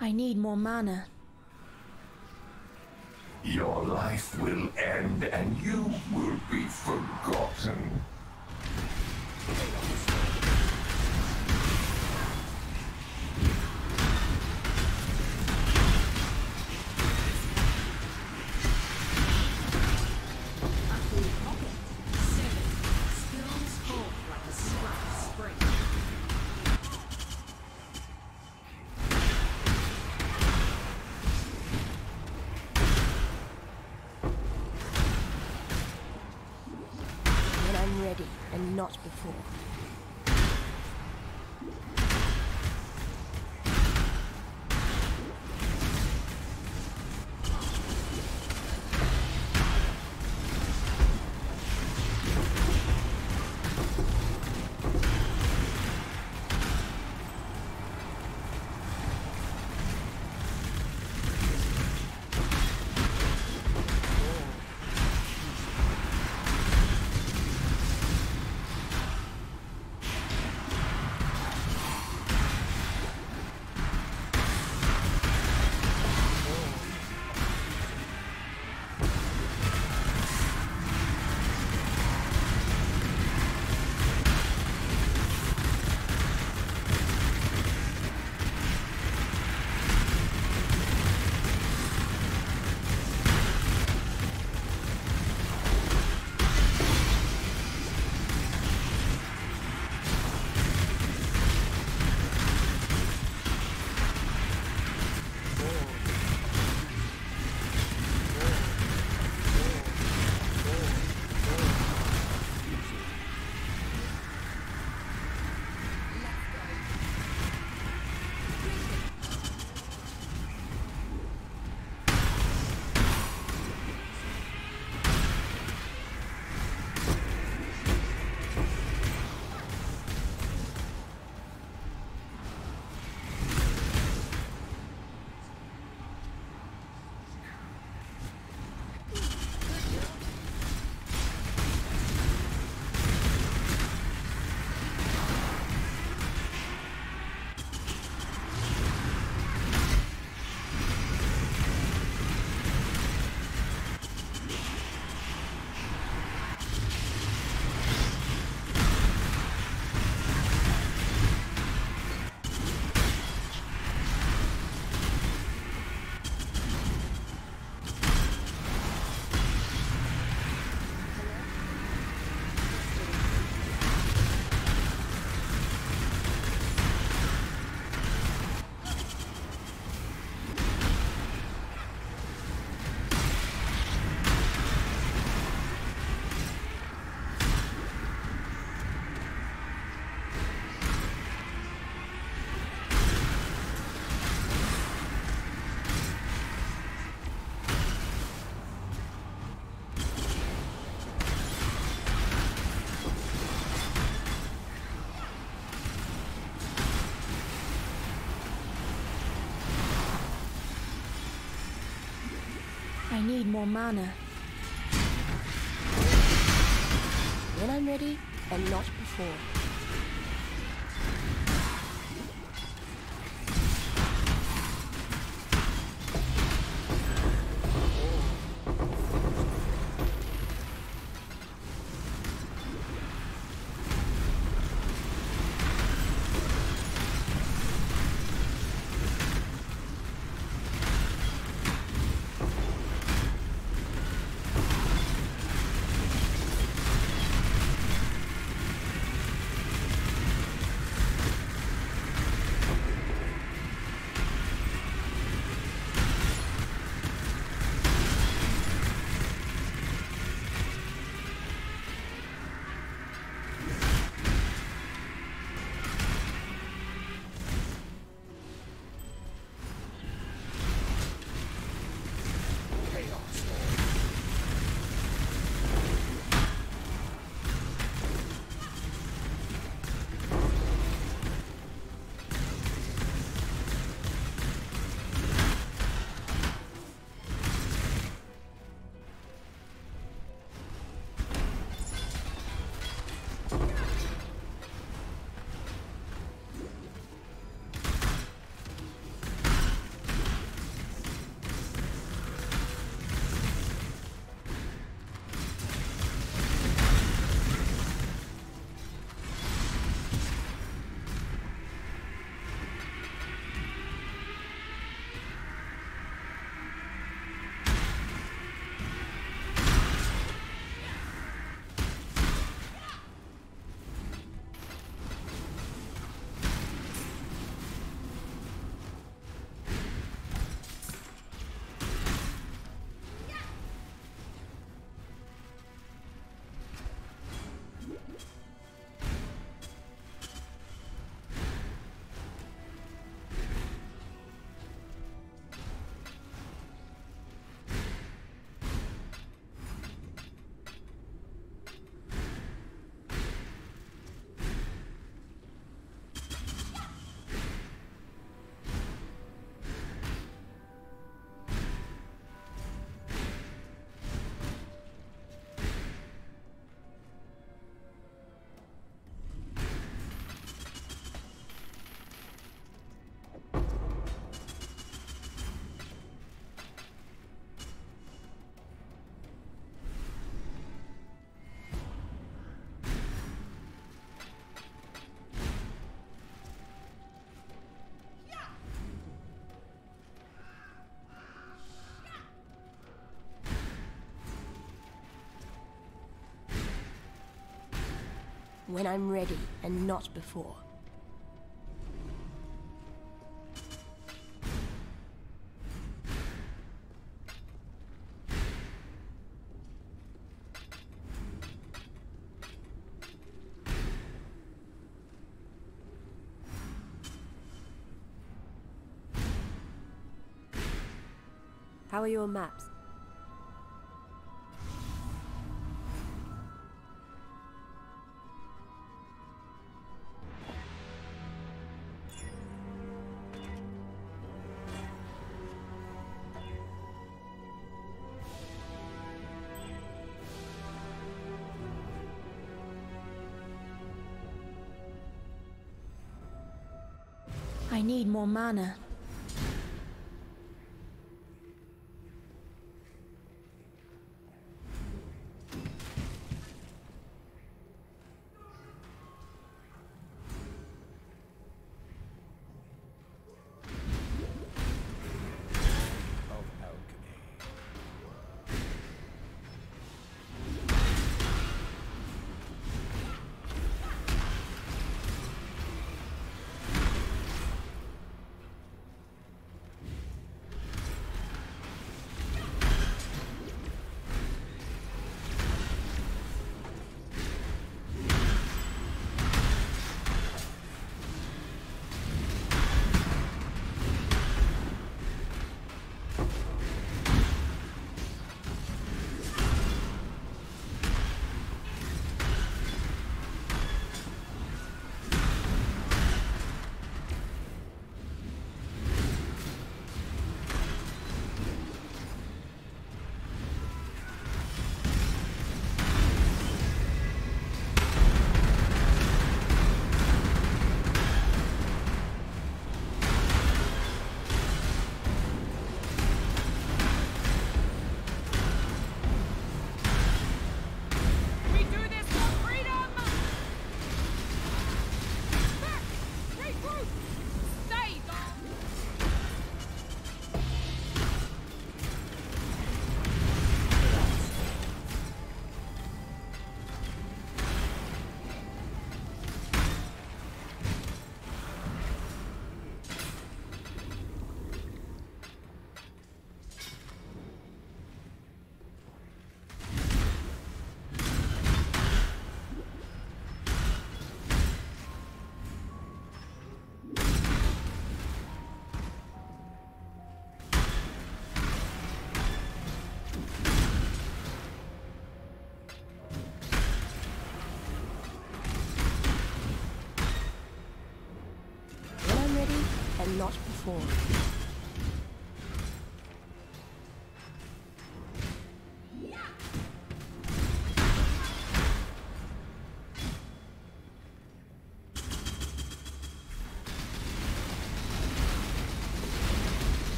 I need more mana. Your life will end and you will be forgotten. And more mana. When I'm ready, and not before. When I'm ready, and not before. How are your maps? I need more mana. Not before.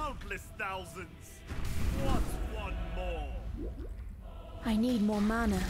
Countless thousands. What's one more? I need more mana.